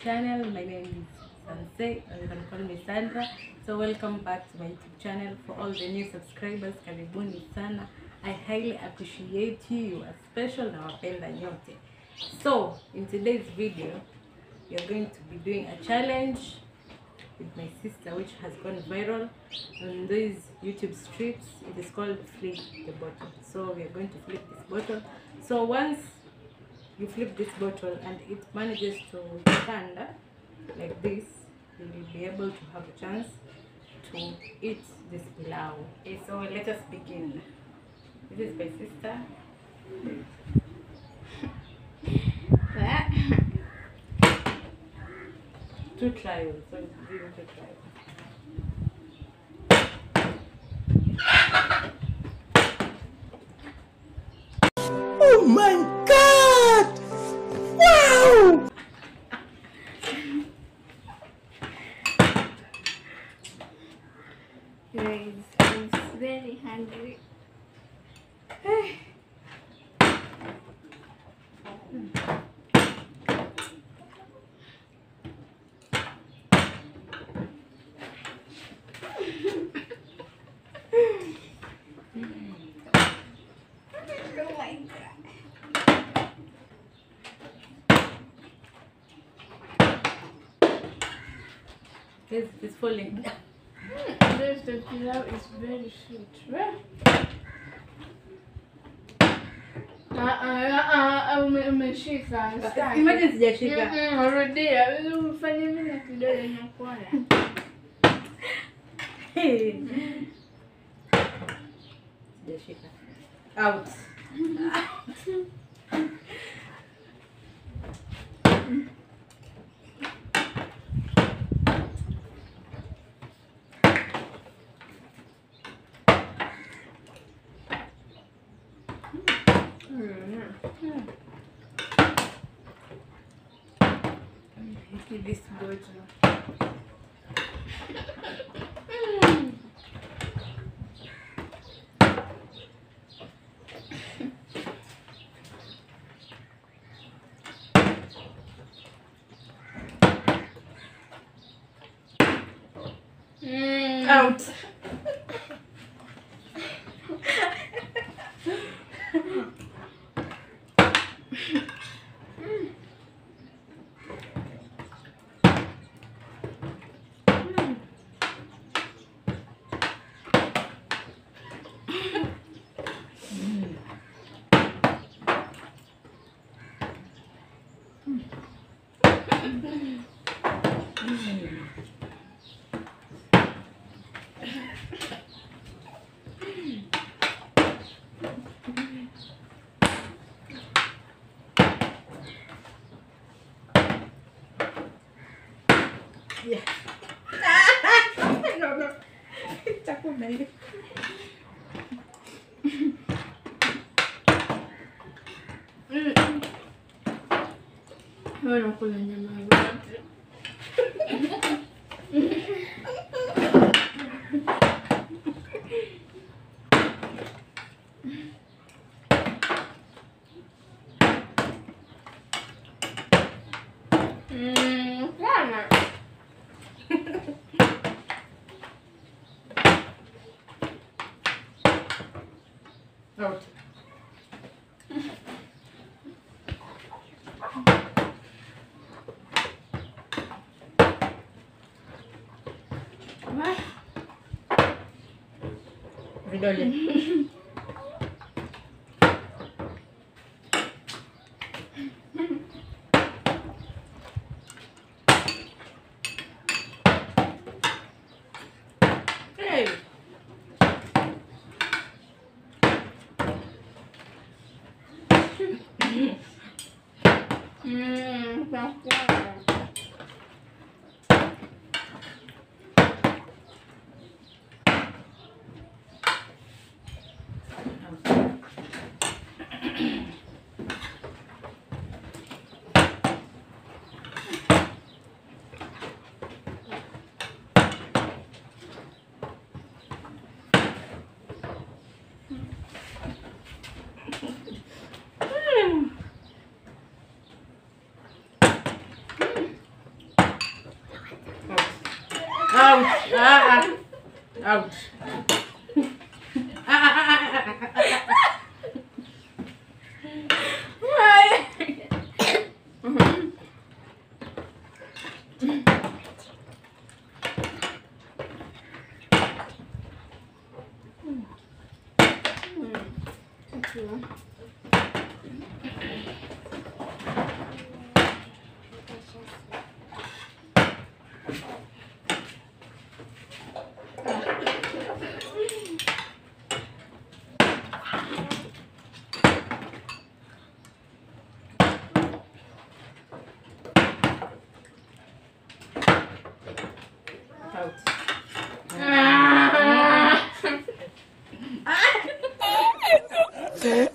channel. My name is Sanse, or you can call me Sandra. So welcome back to my YouTube channel. For all the new subscribers, karibuni sana. I highly appreciate you. Are special na wapenda nyote. So in today's video, we are going to be doing a challenge with my sister which has gone viral on these YouTube strips. It is called flip the bottle. So we are going to flip this bottle. So once you flip this bottle and it manages to stand like this, you will be able to have a chance to eat this pilau. Okay, so let us begin. This is my sister. Two trials. So it's zero two trials. I'm very hungry. This is falling The pilau is very sweet. Right? Ume- umeshika. Imagine sijashika. Rudia. Ufanye mimi na kidole nakuona. Sijashika. Out. this bottle. Mm. Out. Yeah. no, no. Chakula hiyo. Wewe unakula nyama yote. Mm, 对对对。Wait,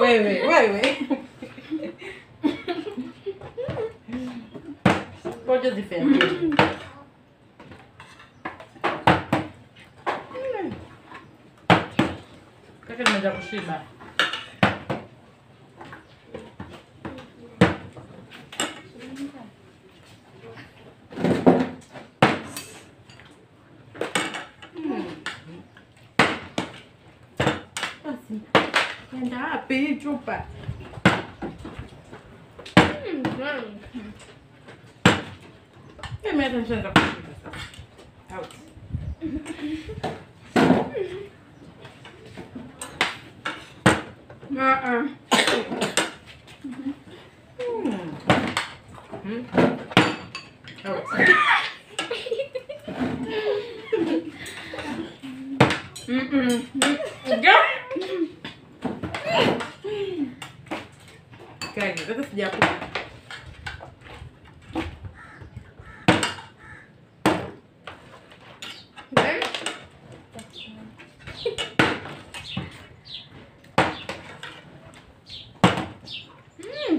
wait, wait, wait. What does it feel? Как это мы делаем? Papi, chupa. Give me attention to Out. Uh-uh.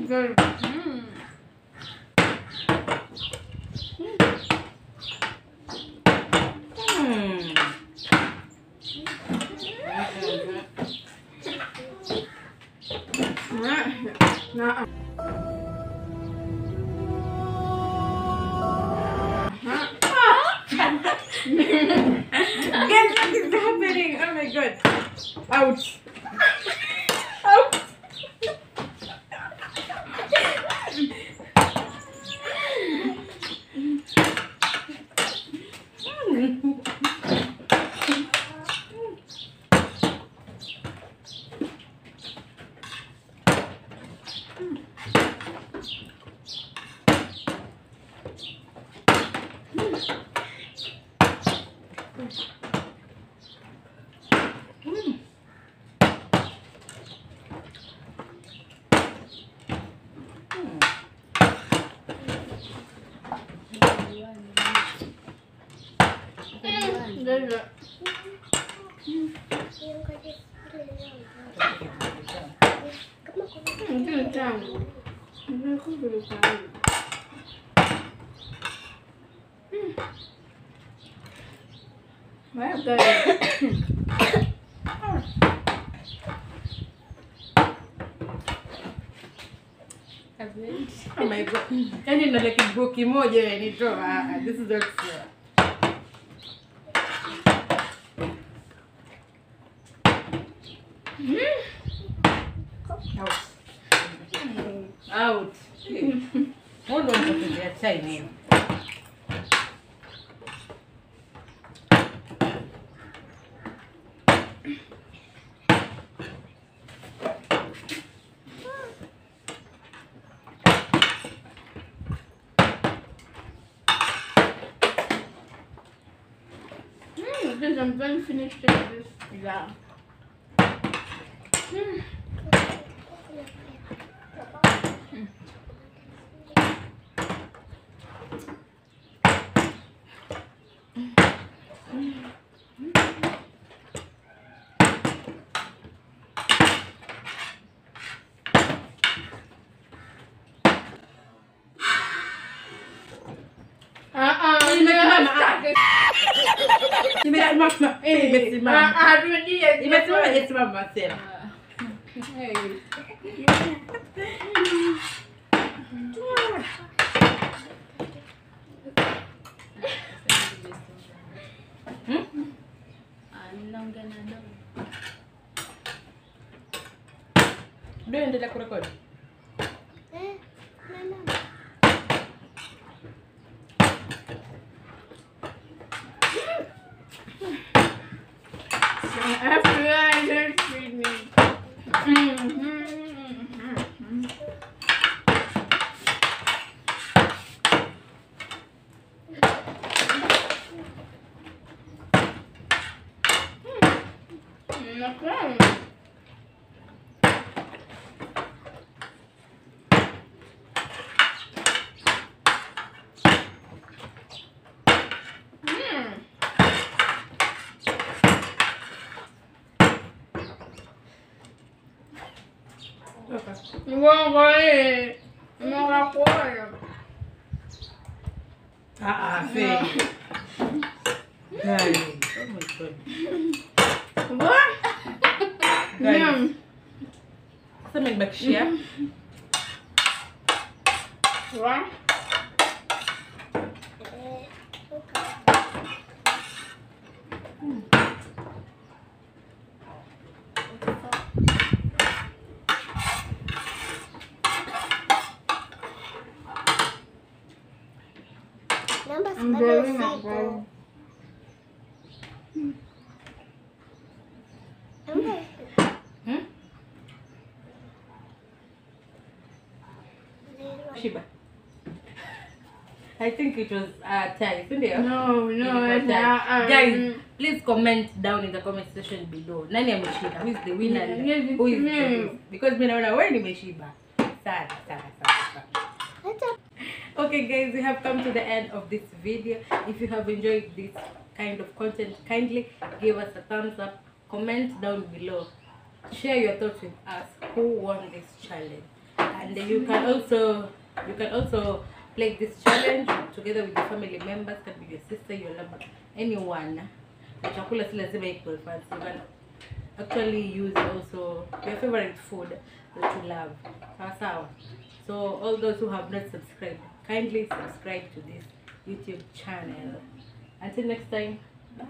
Mm. Guys, what is happening? Oh my god. Ouch. Oh my god. Yaani ndio kiguo kimoja yanitoa. Ah, ah, This is not fair. Out. Out. Mbona unatembea chai nini? Because Hmm, I'm very finished with this. Yeah. imesimama imesimama, dunia imesimama, imesimama tena. Ndio endelea kurekodi. After I don't finish. Okay. Okay. Uongo hii. Unakuwa Ah, ah, fake. Guys, oh my god. What? Guys, Mm. sasa nimebakishia. What? I'm very sipo. hungry. Naomba Hmm? zero. Shiba. I think it was uh, Thai, si ndio? No, no, it's Thai. not. um, Guys, please comment down in the comment section below. Nani ameshinda? Who is the winner? Yeah, yeah, Who is it's the me. best? Because mimi naona wewe nimeshiba. Sana sana sana sana. Hata Okay guys, we have come to the end of this video. If you have enjoyed this kind of content, kindly give us a thumbs up, comment down below, share your thoughts with us who won this challenge. And you can also you can also play this challenge together with your family members, can be your sister, your lover, anyone. Chakula si lazima ikuwe fancy. You can actually use also your favorite food that you love. So all those who have not subscribed, kindly subscribe to this YouTube channel. Until next time, bye.